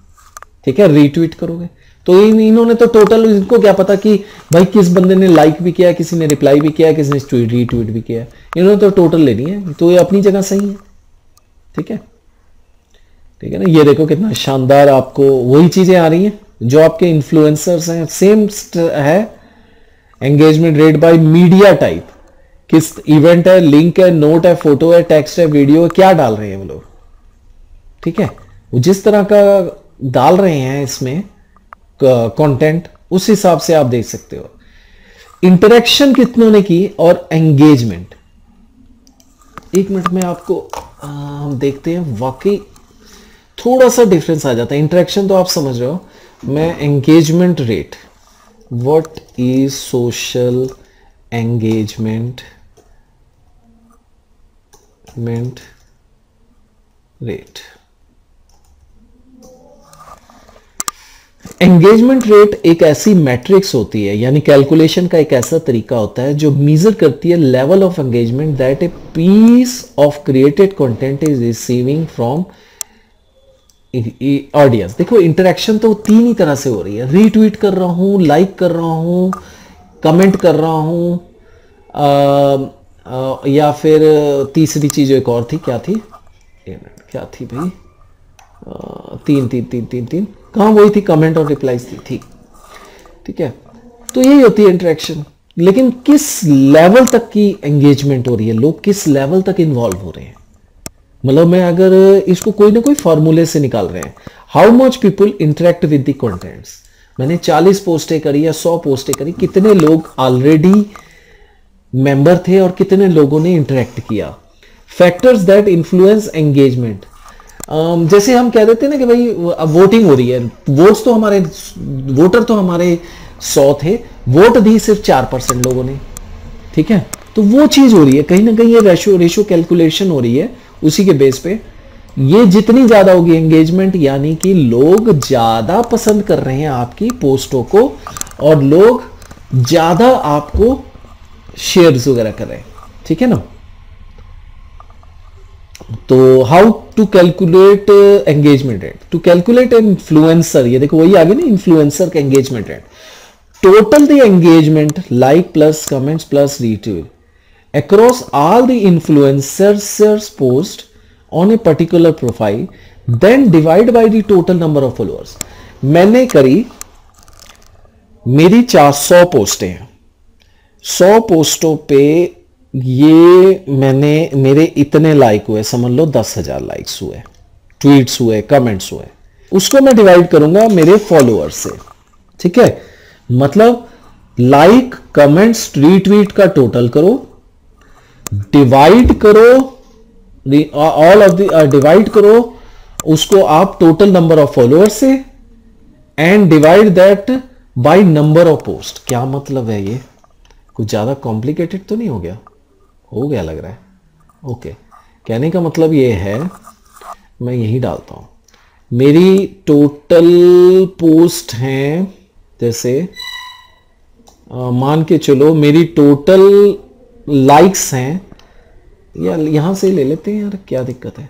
ठीक है? रीट्वीट करोगे। तो इन, इन्होंने तो टोटल इनको क्या पता कि भाई किस बंदे ने लाइक भी किया, किसी ने रिप्लाई भी किया, किसी ने रीट्वीट भी किया। इन्होंने तो टोटल लेनी है। तो ये अपनी जगह सही है। ठीक है? ठीक है ना? ये देखो कितना शानदार आपको वही चीज़ें आ रही हैं, जो आपके इन्फ्लुएंसर्स हैं। सेम है engagement rate by media type किस इवेंट है लिंक है नोट है फ़ोटो है टेक्स्ट है वीडियो है, क्या डाल रहे हैं वो लोग? ठीक है? जिस तरह का डाल रहे हैं इसमें कंटेंट उस हिसाब से आप देख सकते हो। इंटरेक्शन कितनों ने की और एंगेजमेंट एक मिनट में आपको हम देखते हैं, वाकई थोड़ा सा डिफरेंस आ जाता है। इंटरेक्शन तो आप समझ रहे हो। मैं engagement rate what is social engagement meant rate engagement rate एक ऐसी मैट्रिक्स होती है, यानी कैलकुलेशन का एक ऐसा तरीका होता है जो मीजर करती है level of engagement that a piece of created content is receiving from audience देखो इंटरेक्शन तो तीन ही तरह से हो रही है। रीट्वीट कर रहा हूँ लाइक कर रहा हूँ कमेंट कर रहा हूँ या फिर तीसरी चीज़ एक और थी, क्या थी? क्या थी भाई? तीन तीन तीन तीन तीन। कहाँ वही थी कमेंट और रिप्लाईज थी थी। ठीक है? तो यही होती है इंटरेक्शन लेकिन किस लेवल तक की एंगेजमेंट हो रही है लोग? किस लेवल तक इन्वॉल्व हो रहे हैं? मतलब मैं अगर इसको कोई ना कोई फॉर्मूले से निकाल रहे हैं। How much people interact with the contents मैंने 40 पोस्टें करी या 100 पोस्टें करी, कितने लोग ऑलरेडी मेंबर थे और कितने लोगों ने इंटरेक्ट किया? फैक्टर्स दैट इन्फ्लुएंस एंगेजमेंट जैसे हम कह देते हैं ना कि भाई वोटिंग हो रही है। वोट्स तो हमारे वोटर तो हमारे सौ थे। वोट दी सिर्फ़ चार परसेंट लोगों ने। ठीक है? तो वो चीज़ हो रही है। कहीं ना कहीं ये रेशो रेशो कैलकुलेशन हो रही है उसी के बेस पे। ये जितनी ज़्यादा होगी एंगेजमेंट यानी कि लोग ज़्यादा पसंद कर रहे हैं आपकी पोस्टों को, और लोग ज़्यादा आपको शेयर्स वगैरह कर रहे हैं। ठीक है ना? तो how to calculate engagement rate to calculate influencer ये देखो वही आगे ना इन्फ्लुएंसर का engagement rate total the engagement like plus comments plus retweet across all the influencers post on a particular profile, then divide by the total number of followers. मैंने करी, मेरी 400 पोस्टें हैं। 100 पोस्टों पे ये मैंने, मेरे इतने लाइक हुए, समझ लो दस हज़ार लाइक्स हुए ट्वीट्स हुए कमेंट्स हुए। उसको मैं डिवाइड करूँगा मेरे फॉलोअर्स से, ठीक है? मतलब लाइक कमेंट्स रीट्वीट का टोटल करो डिवाइड करो ऑल ऑफ़ द डिवाइड करो, उसको आप टोटल नंबर ऑफ़ फॉलोअर से and divide that by number of post क्या मतलब है ये? कुछ ज़्यादा कॉम्प्लिकेटेड तो नहीं हो गया? हो गया लग रहा है। ओके. कहने का मतलब ये है मैं यही डालता हूँ। मेरी टोटल पोस्ट हैं जैसे आ, मान के चलो मेरी टोटल लाइक्स हैं या यहाँ से ले लेते हैं यार क्या दिक्कत है?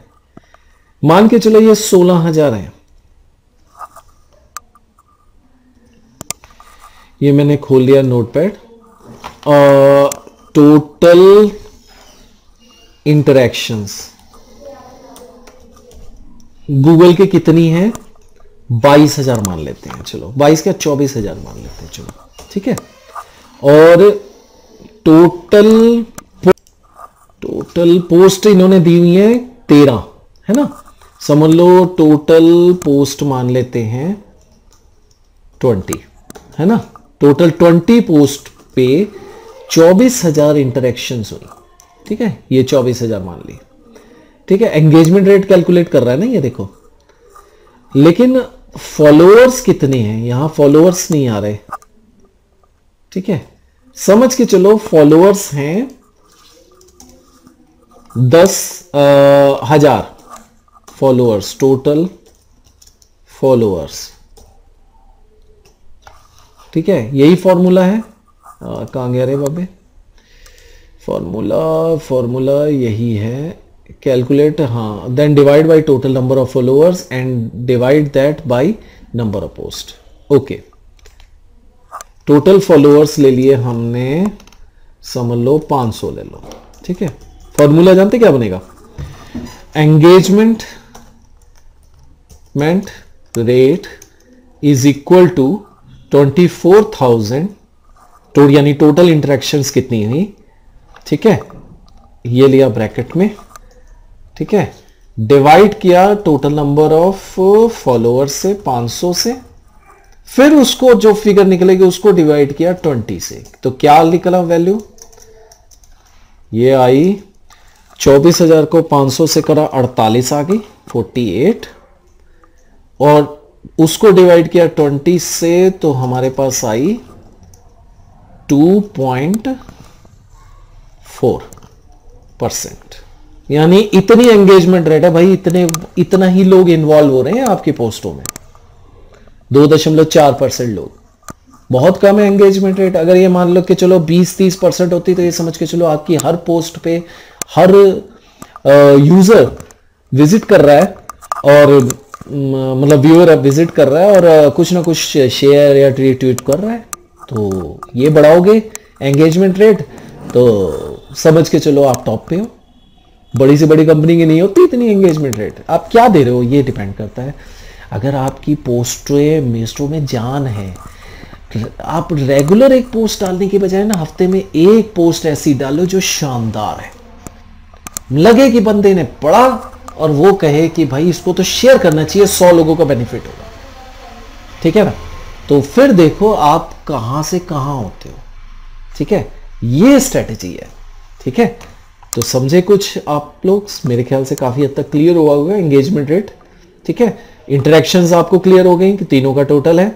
मान के चलो ये सोलह हज़ार है। ये मैंने खोल लिया नोटपैड। टोटल इंटरेक्शंस गूगल के कितनी है? बाईस हज़ार मान लेते हैं, चलो। बाईस क्या? चौबीस हज़ार मान लेते हैं, चलो। ठीक है? और टोटल टोटल पोस्ट इन्होंने दी हुई है तेरह, है ना? समझ लो टोटल पोस्ट मान लेते हैं ट्वेंटी, है ना? टोटल ट्वेंटी पोस्ट पे चौबीस हज़ार इंटरेक्शन हुई। ठीक है? ये चौबीस हज़ार मान ली ठीक है? एंगेजमेंट रेट कैलकुलेट कर रहा है ना ये देखो। लेकिन फॉलोअर्स कितने हैं? यहाँ फॉलोअर्स नहीं आ रहे। ठीक है? समझ के चलो फॉलोअर्स हैं दस आ, हज़ार फॉलोअर्स टोटल फॉलोअर्स ठीक है? यही फॉर्मूला है। कहाँ गया रे बाबे? फॉर्मूला फॉर्मूला यही है। कैलकुलेट हाँ then divide by total number of followers and divide that by number of post okay total followers ले लिए हमने समझ लो 500 ले लो। ठीक है? फॉर्मूला जानते क्या बनेगा? Engagement meant rate is equal to twenty four thousand तो यानी टोटल इंटरेक्शंस कितनी हुई ठीक है? ये लिया ब्रैकेट में, ठीक है? डिवाइड किया टोटल नंबर ऑफ़ फॉलोअर्स से 500 से फिर उसको जो फिगर निकलेगी, उसको डिवाइड किया 20 से। तो क्या निकला वैल्यू ये आई, चौबीस हज़ार को 500 से करा 48 आ गई 48 और उसको डिवाइड किया 20 से तो हमारे पास आई 2.4 परसेंट यानी इतनी एंगेजमेंट रेट है भाई, इतने, इतना ही लोग इन्वॉल्व हो रहे हैं आपकी पोस्टों में। दो दशमलव चार परसेंट लोग। बहुत कम है एंगेजमेंट रेट अगर ये मान लो कि चलो 20-30 परसेंट होती तो ये समझ के चलो आपकी हर पोस्ट पे हर यूज़र विज़िट कर रहा है और मतलब व्यूअर विज़िट कर रहा है और कुछ ना कुछ शेयर या ट्वीट कर रहा है। तो ये बढ़ाओगे एंगेजमेंट रेट तो समझ के चलो आप टॉप पे हो। बड़ी से बड़ी कंपनी की नहीं होती, इतनी एंगेजमेंट रेट आप क्या दे रहे हो, ये डिपेंड करता है। अगर आपकी पोस्टें मेस्टो में जान है, आप रेगुलर एक पोस्ट डालने के बजाय ना हफ़्ते में एक पोस्ट ऐसी डालो जो शानदार है। लगे कि बंदे ने पढ़ा और वो कहे कि भाई इसको तो शेयर करना चाहिए, सौ लोगों का बेनिफिट होगा। ठीक है ना? तो फिर देखो आप कहाँ से कहाँ होते हो। ठीक है? ये स्ट्रेटेजी है ठीक है? तो समझे कुछ आप लोग मेरे ख्याल से काफ़ी हद तक क्लियर हुआ होगा एंगेजमेंट रेट ठीक है? इंटरेक्शंस आपको क्लियर हो गई कि तीनों का टोटल है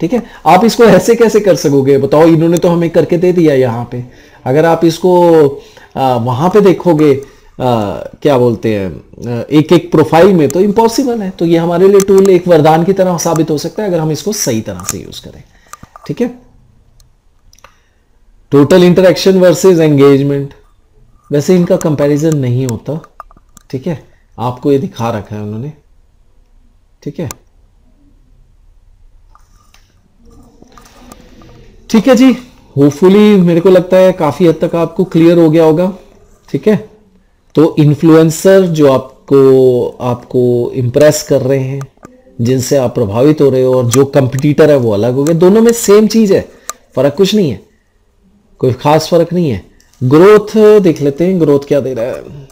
ठीक है? आप इसको ऐसे कैसे कर सकोगे? बताओ इन्होंने तो हमें करके दे दिया यहाँ पे। अगर आप इसको आ, वहाँ पे देखोगे आ, क्या बोलते हैं एक एक प्रोफ़ाइल में तो इम्पॉसिबल है। तो ये हमारे लिए टूल एक वरदान की तरह साबित हो सकता है अगर हम इसको सही तरह से यूज़ करें ठीक है? टोटल इंटरेक्शन वर्सेस एंगेजमेंट वैसे इनका कंपैरिजन नहीं होता, ठीक है? आपको ये दिखा रखा है उन्होंने, ठीक है? ठीक है जी होपफुली मेरे को लगता है काफ़ी हद तक आपको क्लियर हो गया होगा, ठीक है? तो इन्फ्लुएंसर जो आपको आपको इंप्रेस कर रहे हैं, जिनसे आप प्रभावित हो रहे हो और जो कंपटीटर है वो अलग हो गए, दोनों में सेम चीज़ है, फ़र्क कुछ नहीं है। कोई खास फ़र्क नहीं है। ग्रोथ, देख लेते हैं ग्रोथ क्या दे रहा है।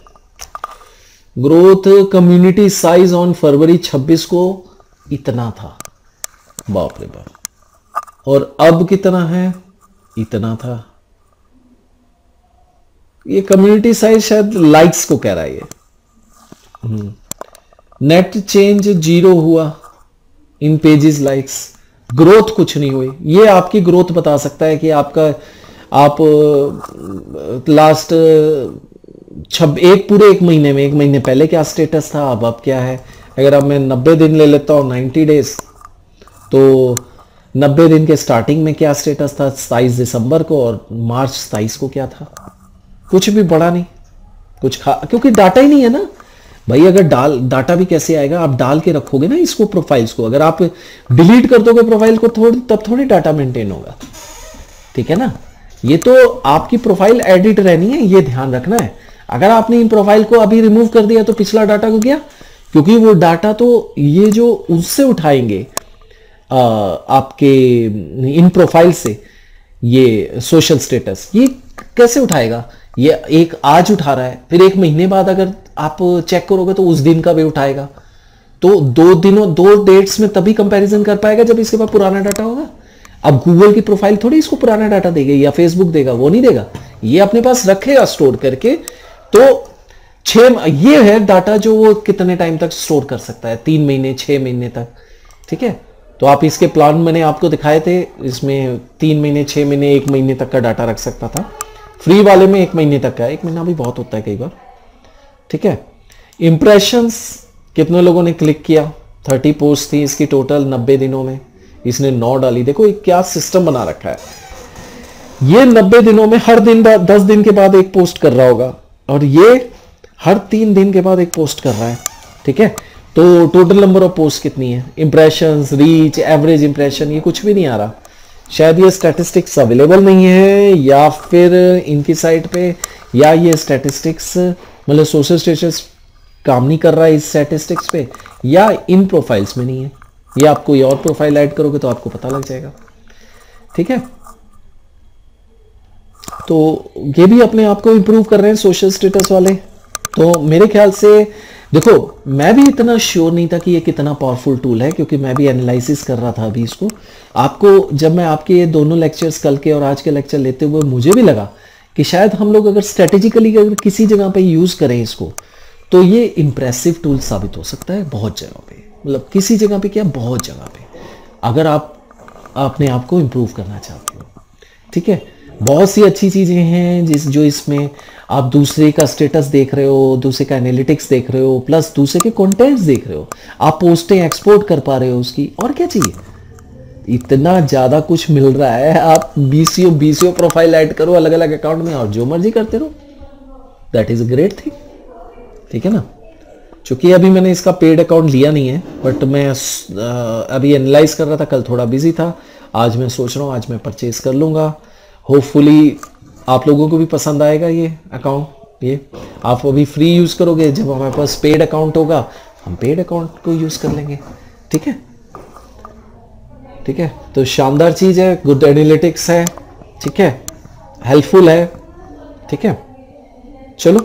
Growth community size on February 26 को इतना था। बाप रे बाप। और अब कितना है? इतना था। ये कम्युनिटी साइज़ शायद लाइक्स को कह रहा है ये। नेट चेंज ज़ीरो हुआ इन पेजेस लाइक्स ग्रोथ कुछ नहीं हुई। ये आपकी ग्रोथ बता सकता है कि आपका आप लास्ट छब, एक पूरे एक महीने में, एक महीने पहले क्या स्टेटस था, अब अब क्या है? अगर अब मैं नब्बे दिन ले लेता हूँ नाइन्टी डेज़ तो नब्बे दिन के स्टार्टिंग में क्या स्टेटस था? सताईस दिसंबर को और मार्च सताईस को क्या था? कुछ भी बड़ा नहीं। कुछ खा, क्योंकि डाटा ही नहीं है ना। भाई, अगर डाल, डाटा भी कैसे आएगा? आप डाल के रखोगे ना इसको प्रोफाइल्स को। अगर आप डिलीट कर दोगे प्रोफ़ाइल को, थोड़ी, तब थोड़ी डाटा मेंटेन होगा। ठीक है ना? ये तो आपकी प्रोफ़ाइल एडिट रहनी है ये ध्यान रखना है। अगर आपने इन प्रोफ़ाइल को अभी रिमूव कर दिया तो पिछला डाटा को गया क्योंकि वो डाटा तो ये जो उससे उठाएँगे आ, आपके इन प्रोफ़ाइल से ये सोशल स्टेटस ये कैसे उठाएगा? ये एक आज उठा रहा है फिर एक महीने बाद अगर आप चेक करोगे तो उस दिन का भी उठाएगा। तो दो दिनों दो डेट्स में तभी कंपैरिजन कर पाएगा जब इसके पास पुराना डाटा होगा। अब गूगल की प्रोफ़ाइल थोड़ी इसको पुराना डाटा देगा या फेसबुक देगा, वो नहीं देगा। ये अपने पास रखेगा स्टोर करके। तो छह ये है डाटा जो वो कितने टाइम तक स्टोर कर सकता है? तीन महीने, छह महीने तक। ठीक है? तो आप इसके प्लान मैंने आपको दिखाए थे, इसमें तीन महीने, छह महीने, एक महीने तक का डाटा रख सकता था। फ्री वाले में एक महीने तक का एक महीना भी बहुत होता है कई बार। ठीक है? इंप्रेशंस कितने लोगों ने क्लिक किया? थर्टी पोस्ट थी इसकी टोटल नब्बे दिनों में। इसने नौ डाली। देखो ये क्या सिस्टम बना रखा है। ये नब्बे दिनों में हर दिन दस दिन के बाद एक पोस्ट कर रहा होगा। और ये हर तीन दिन के बाद एक पोस्ट कर रहा है। ठीक है? तो टोटल नंबर ऑफ़ पोस्ट कितनी है? इंप्रेशन रीच एवरेज इंप्रेशन ये कुछ भी नहीं आ रहा। शायद ये स्टैटिस्टिक्स अवेलेबल नहीं है, या फिर इनकी साइट पे, या ये स्टैटिस्टिक्स मतलब सोशल स्टेटस काम नहीं कर रहा है इस स्टैटिस्टिक्स पे, या इन प्रोफाइल्स में नहीं है। या आप कोई और प्रोफ़ाइल ऐड करोगे तो आपको पता लग जाएगा। ठीक है? तो ये भी अपने आप को इंप्रूव कर रहे हैं सोशल स्टेटस वाले। तो मेरे ख्याल से, देखो, मैं भी इतना श्योर नहीं था कि ये कितना पावरफुल टूल है, क्योंकि मैं भी एनालिसिस कर रहा था अभी इसको। आपको, जब मैं आपके ये दोनों लेक्चर्स कल के और आज के लेक्चर लेते हुए, मुझे भी लगा कि शायद हम लोग अगर स्ट्रेटेजिकली अगर किसी जगह पे यूज़ करें इसको तो ये इंप्रेसिव टूल साबित हो सकता है बहुत जगह पे। मतलब किसी जगह पे क्या, बहुत जगह पे। अगर आप अपने आप को इम्प्रूव करना चाहते हो, ठीक है? बहुत सी अच्छी चीज़ें हैं जिस, जो इसमें आप दूसरे का स्टेटस देख रहे हो, दूसरे का एनालिटिक्स देख रहे हो प्लस दूसरे के कंटेंट्स देख रहे हो। आप पोस्टें एक्सपोर्ट कर पा रहे हो उसकी। और क्या चाहिए? इतना ज़्यादा कुछ मिल रहा है, आप बीसीओ बीसीओ प्रोफ़ाइल ऐड करो अलग अलग अकाउंट में और जो मर्ज़ी करते रहो। That is a great thing ठीक है ना? चूँकि अभी मैंने इसका पेड अकाउंट लिया नहीं है बट मैं अभी एनालाइज कर रहा था कल थोड़ा बिज़ी था। आज मैं सोच रहा हूँ आज मैं परचेज कर लूँगा। होपफुली आप लोगों को भी पसंद आएगा ये अकाउंट ये। आप अभी फ्री यूज़ करोगे जब हमारे पास पेड अकाउंट होगा हम पेड अकाउंट को यूज़ कर लेंगे। ठीक है? ठीक है? तो शानदार चीज़ है गुड एनालिटिक्स है ठीक है? हेल्पफुल है ठीक है? चलो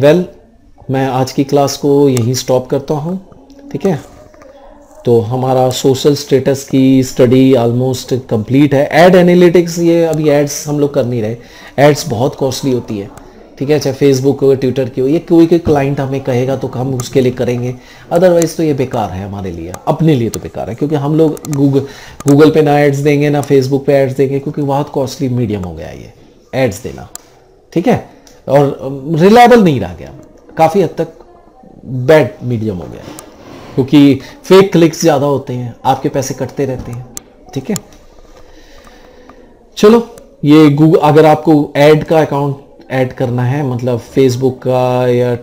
वेल well, मैं आज की क्लास को यहीं स्टॉप करता हूँ, ठीक है? तो हमारा सोशल स्टेटस की स्टडी ऑलमोस्ट कंप्लीट है। एड एनालिटिक्स ये अभी एड्स हम लोग कर नहीं रहे। एड्स बहुत कॉस्टली होती है, ठीक है? चाहे फेसबुक हो ट्विटर की हो, ये कोई कोई क्लाइंट हमें कहेगा तो हम उसके लिए करेंगे। अदरवाइज़ तो ये बेकार है हमारे लिए, अपने लिए तो बेकार है, क्योंकि हम लोग गूगल गूगल पे ना एड्स देंगे, ना फेसबुक पे एड्स देंगे, क्योंकि बहुत कॉस्टली मीडियम हो गया ये एड्स देना, ठीक है? और रिलायबल नहीं रह गया। काफ़ी हद तक बैड मीडियम हो गया है। क्योंकि फेक क्लिक्स ज़्यादा होते हैं, आपके पैसे कटते रहते हैं, ठीक है? चलो, ये गूगल अगर आपको ऐड का अकाउंट ऐड करना है मतलब फेसबुक का या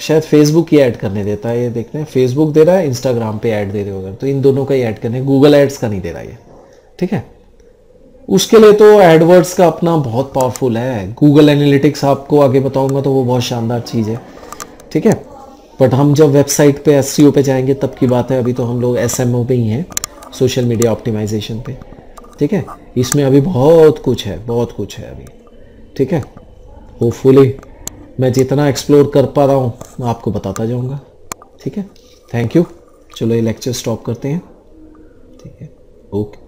शायद फेसबुक ही ऐड करने देता है, ये देखते हैं। फेसबुक दे रहा है इंस्टाग्राम पे ऐड दे रहे होगा तो इन दोनों का ही ऐड करने गूगल एड्स का नहीं दे रहा ये, ठीक है? उसके लिए तो एडवर्ड्स का अपना बहुत पावरफुल है। गूगल एनालिटिक्स आपको आगे बताऊँगा तो वो बहुत शानदार चीज़ है। ठीक है? बट हम जब वेबसाइट पे एस पे जाएँगे, तब की बात है, अभी तो हम लोग एसएमओ पे ही हैं सोशल मीडिया ऑप्टिमाइजेशन पे। ठीक है? इसमें अभी बहुत कुछ है, बहुत कुछ है अभी। ठीक है? होपफुली मैं जितना एक्सप्लोर कर पा रहा हूँ, मैं आपको बताता जाऊँगा। ठीक है? थैंक यू चलो, ये लेक्चर स्टॉप करते हैं। ठीक है? ओके